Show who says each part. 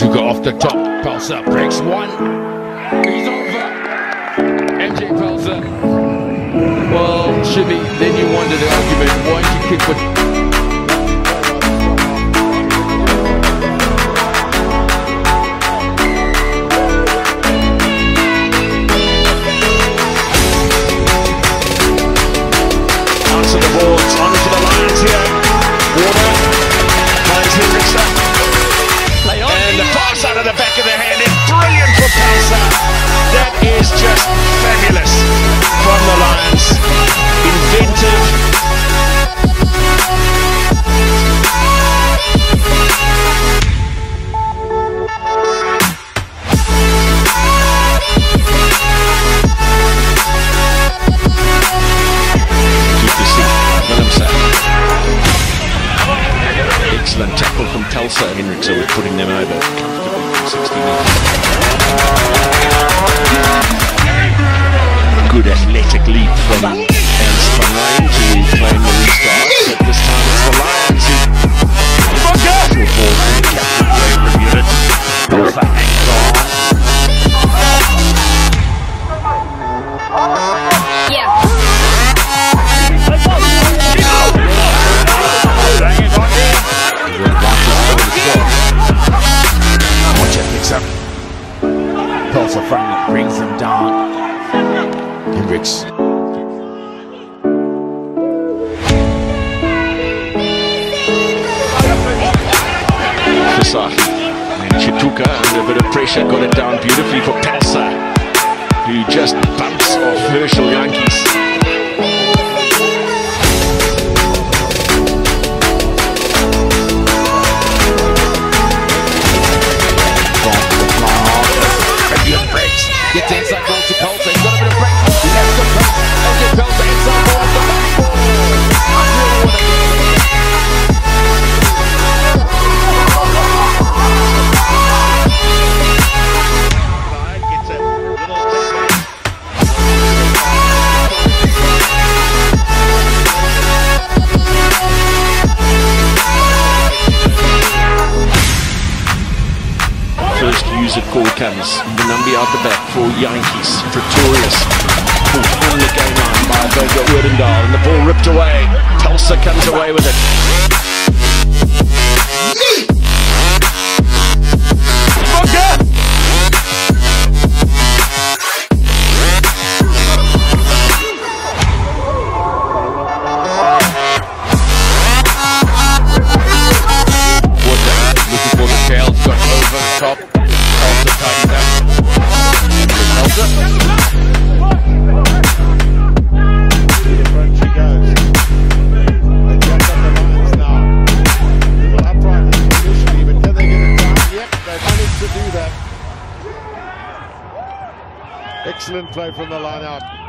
Speaker 1: Sugar off the top. Pelser breaks one. He's over. MJ Pelser. Well, Shimmy, then you wonder the argument. Why don't you kick what
Speaker 2: Excellent tackle from Telsa. Hendrickson was putting them over from
Speaker 1: front brings him down. Hendricks.
Speaker 2: Fisaki. And Chituka under a bit of pressure got it down beautifully for Pelser, who just bumps off Herschel
Speaker 1: Jantjies.
Speaker 2: First user call comes. Mbonambi out the back for Jantjies. Pretorius. Pulled on the game line by Bogo Odendaal. And the ball ripped away. Pelser comes away with it.
Speaker 3: Excellent play from the line out.